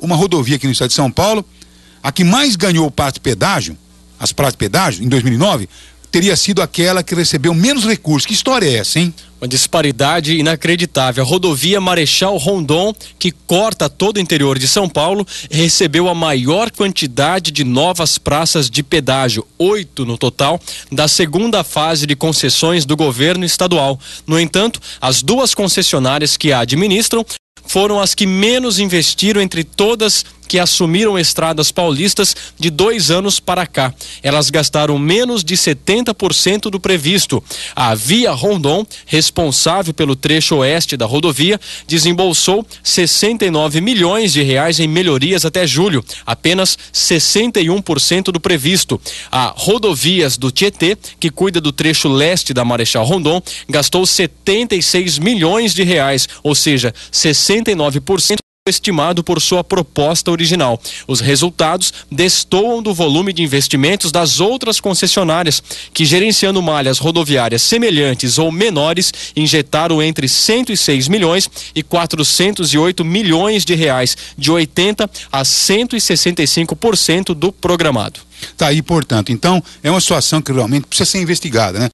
uma rodovia aqui no estado de São Paulo, a que mais ganhou parte pedágio, as pratas de pedágio, em 2009, teria sido aquela que recebeu menos recursos. Que história é essa, hein? Uma disparidade inacreditável. A rodovia Marechal Rondon, que corta todo o interior de São Paulo, recebeu a maior quantidade de novas praças de pedágio, oito no total, da segunda fase de concessões do governo estadual. No entanto, as duas concessionárias que a administram foram as que menos investiram entre todas que assumiram estradas paulistas de dois anos para cá. Elas gastaram menos de 70% do previsto. A Via Rondon, responsável pelo trecho oeste da rodovia, desembolsou 69 milhões de reais em melhorias até julho, apenas 61% do previsto. A Rodovias do Tietê, que cuida do trecho leste da Marechal Rondon, gastou 76 milhões de reais, ou seja, 69% estimado por sua proposta original. Os resultados destoam do volume de investimentos das outras concessionárias, que gerenciando malhas rodoviárias semelhantes ou menores, injetaram entre 106 milhões e 408 milhões de reais, de 80 a 165% do programado. Tá aí, portanto. Então, é uma situação que realmente precisa ser investigada, né?